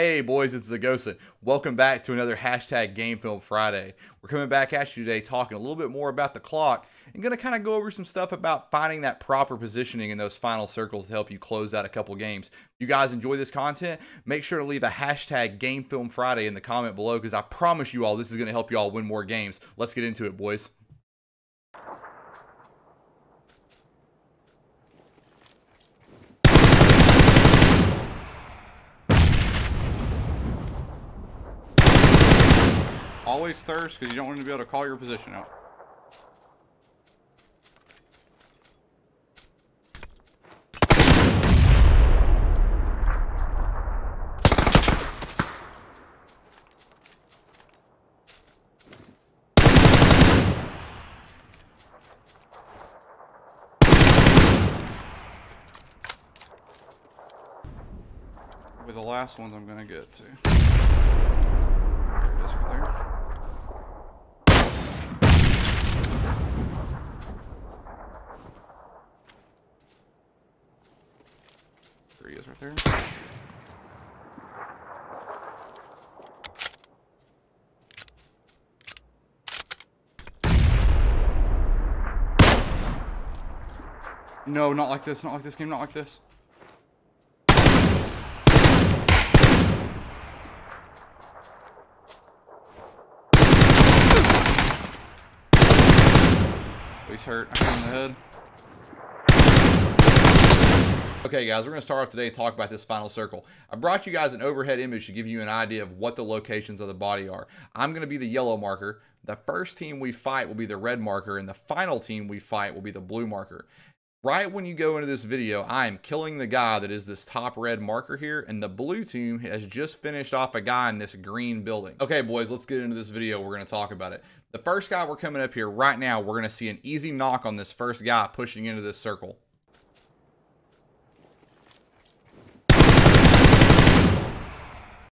Hey boys, it's Zegosen. Welcome back to another hashtag Game Film Friday. We're coming back at you today talking a little bit more about the clock and going to kind of go over some stuff about finding that proper positioning in those final circles to help you close out a couple games. If you guys enjoy this content, make sure to leave a hashtag Game Film Friday in the comment below because I promise you all this is going to help you all win more games. Let's get into it, boys. Always thirst because you don't want to be able to call your position out. The last ones I'm to get to. This right there. There he is right there. No, not like this, not like this game, not like this. He's hurt. I hit in the head. Okay guys, we're going to start off today and talk about this final circle. I brought you guys an overhead image to give you an idea of what the locations of the body are. I'm going to be the yellow marker. The first team we fight will be the red marker and the final team we fight will be the blue marker. Right when you go into this video, I am killing the guy that is this top red marker here, and the blue team has just finished off a guy in this green building. Okay, boys, let's get into this video. We're going to talk about it. The first guy we're coming up here right now, we're going to see an easy knock on this first guy pushing into this circle.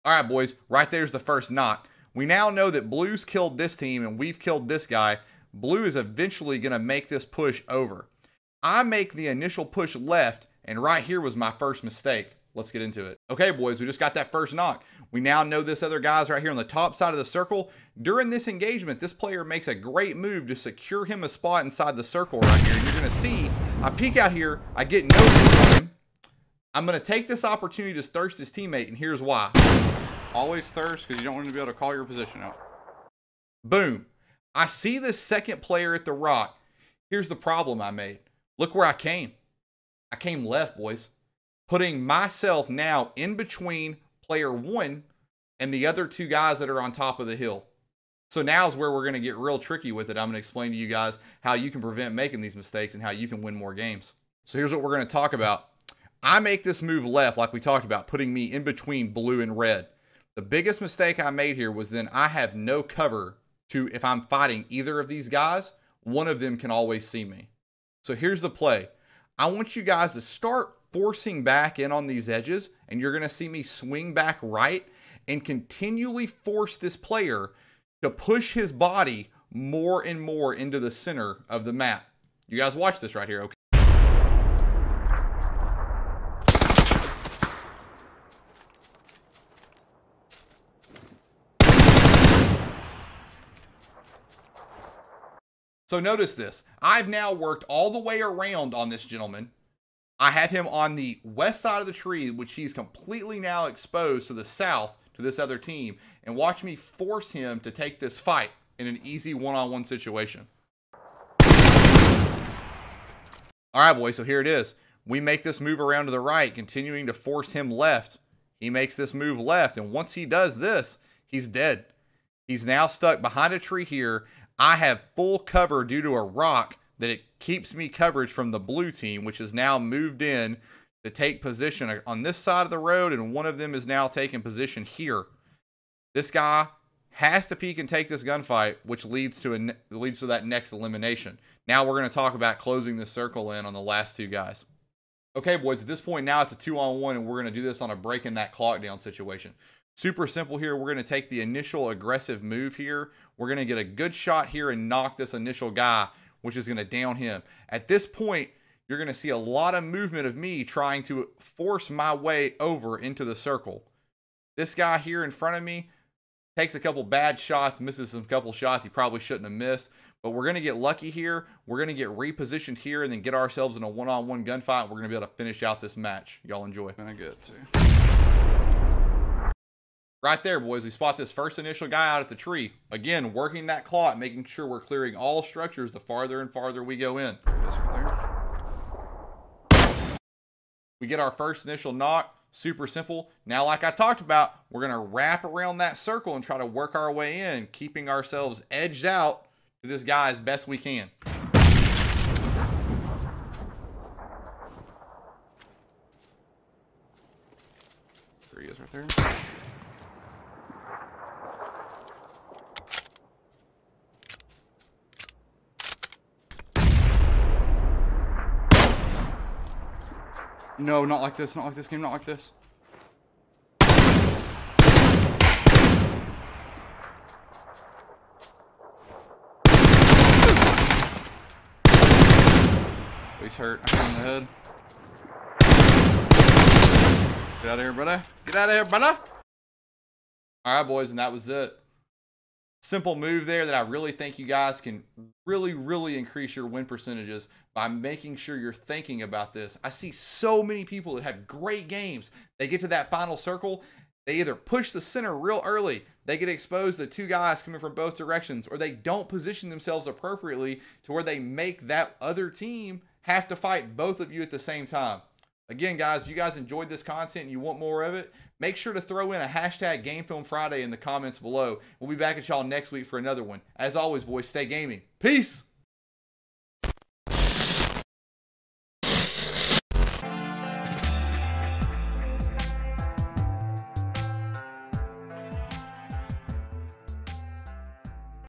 All right, boys, right there's the first knock. We now know that Blue's killed this team and we've killed this guy. Blue is eventually going to make this push over. I make the initial push left, and right here was my first mistake. Let's get into it. Okay, boys, we just got that first knock. We now know this other guy's right here on the top side of the circle. During this engagement, this player makes a great move to secure him a spot inside the circle right here. You're going to see, I peek out here, I get no him. I'm going to take this opportunity to thirst his teammate, and here's why. Always thirst because you don't want to be able to call your position out. Boom. I see this second player at the rock. Here's the problem I made. Look where I came. I came left, boys. Putting myself now in between player one and the other two guys that are on top of the hill. So now is where we're going to get real tricky with it. I'm going to explain to you guys how you can prevent making these mistakes and how you can win more games. So here's what we're going to talk about. I make this move left, like we talked about, putting me in between blue and red. The biggest mistake I made here was then I have no cover to, if I'm fighting either of these guys, one of them can always see me. So here's the play. I want you guys to start forcing back in on these edges, and you're going to see me swing back right and continually force this player to push his body more and more into the center of the map. You guys watch this right here, okay? So notice this. I've now worked all the way around on this gentleman. I have him on the west side of the tree, which he's completely now exposed to the south to this other team. And watch me force him to take this fight in an easy one-on-one -on -one situation. All right, boys, so here it is. We make this move around to the right, continuing to force him left. He makes this move left, and once he does this, he's dead. He's now stuck behind a tree here, I have full cover due to a rock that it keeps me coverage from the blue team, which is now moved in to take position on this side of the road, and one of them is now taking position here. This guy has to peek and take this gunfight, which leads to a leads to that next elimination. Now we're going to talk about closing the circle in on the last two guys. Okay, boys, at this point now it's a two on one, and we're going to do this on a breaking that clock down situation. Super simple here. We're going to take the initial aggressive move here. We're going to get a good shot here and knock this initial guy, which is going to down him. At this point, you're going to see a lot of movement of me trying to force my way over into the circle. This guy here in front of me takes a couple bad shots, misses some couple shots he probably shouldn't have missed. But we're going to get lucky here. We're going to get repositioned here and then get ourselves in a one-on-one gunfight. We're going to be able to finish out this match. Y'all enjoy. Gonna get to. Right there, boys. We spot this first initial guy out at the tree. Again, working that clock, making sure we're clearing all structures the farther and farther we go in. This right there. We get our first initial knock. Super simple. Now, like I talked about, we're going to wrap around that circle and try to work our way in, keeping ourselves edged out to this guy as best we can. There he is right there. No, not like this, not like this game, not like this. Oh, he's hurt. I in the head. Get out of here, brother. Get out of here, brother. All right, boys, and that was it. Simple move there that I really think you guys can really, really increase your win percentages by making sure you're thinking about this. I see so many people that have great games. They get to that final circle, they either push the center real early, they get exposed to two guys coming from both directions, or they don't position themselves appropriately to where they make that other team have to fight both of you at the same time. Again, guys, if you guys enjoyed this content and you want more of it, make sure to throw in a hashtag Game Film Friday in the comments below. We'll be back at y'all next week for another one. As always, boys, stay gaming. Peace.